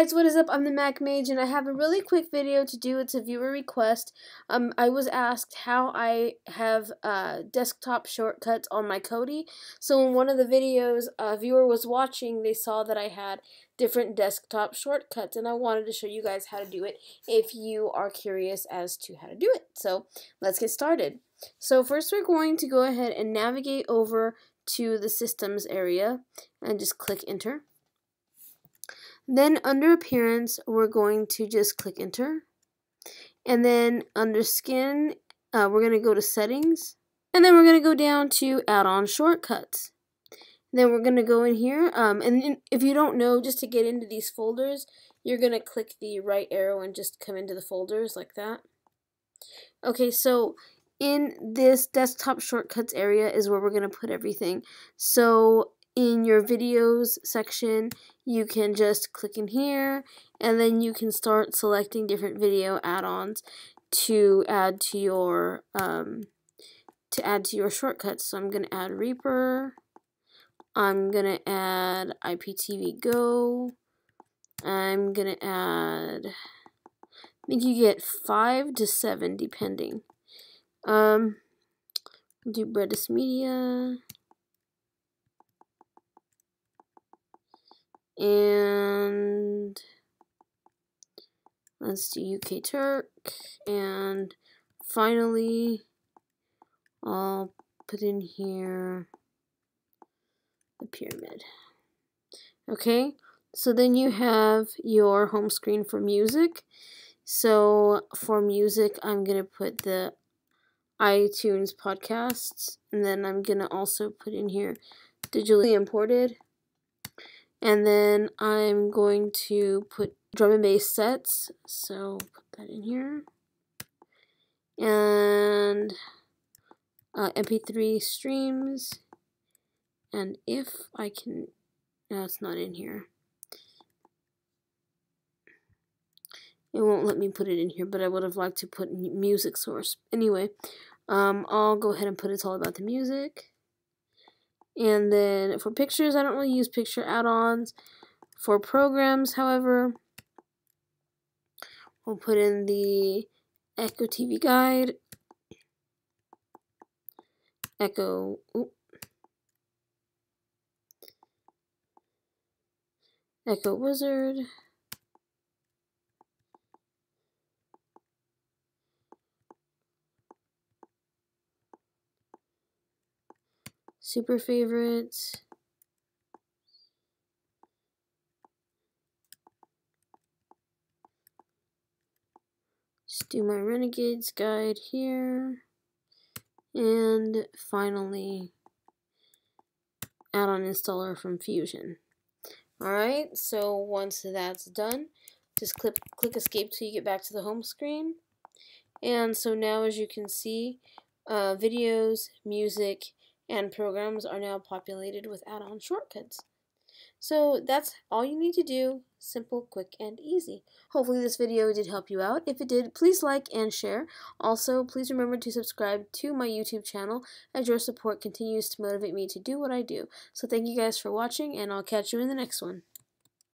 guys, what is up? I'm the Mac Mage, and I have a really quick video to do. It's a viewer request. Um, I was asked how I have uh, desktop shortcuts on my Kodi. So in one of the videos a viewer was watching, they saw that I had different desktop shortcuts, and I wanted to show you guys how to do it if you are curious as to how to do it. So let's get started. So first we're going to go ahead and navigate over to the systems area and just click enter. Then under appearance, we're going to just click enter. And then under skin, uh, we're going to go to settings. And then we're going to go down to add-on shortcuts. Then we're going to go in here. Um, and if you don't know, just to get into these folders, you're going to click the right arrow and just come into the folders like that. Okay, so in this desktop shortcuts area is where we're going to put everything. So in your videos section, you can just click in here and then you can start selecting different video add-ons to add to your um, to add to your shortcuts. So I'm going to add Reaper. I'm going to add IPTV Go. I'm going to add I think you get 5 to 7 depending. Um do Bredis Media. And let's do UK Turk. And finally I'll put in here the pyramid. Okay so then you have your home screen for music. So for music I'm gonna put the iTunes podcasts and then I'm gonna also put in here digitally imported and then I'm going to put drum and bass sets. So put that in here. And uh, MP3 streams. And if I can, no, it's not in here. It won't let me put it in here, but I would have liked to put music source. Anyway, um, I'll go ahead and put it's all about the music. And then for pictures, I don't really use picture add-ons. For programs, however, we'll put in the Echo TV Guide, Echo, Echo Wizard, super favorites. Just do my Renegades guide here. And finally, add-on installer from Fusion. Alright, so once that's done, just click, click escape till you get back to the home screen. And so now as you can see, uh, videos, music, and programs are now populated with add-on shortcuts. So that's all you need to do, simple, quick, and easy. Hopefully this video did help you out. If it did, please like and share. Also, please remember to subscribe to my YouTube channel as your support continues to motivate me to do what I do. So thank you guys for watching, and I'll catch you in the next one.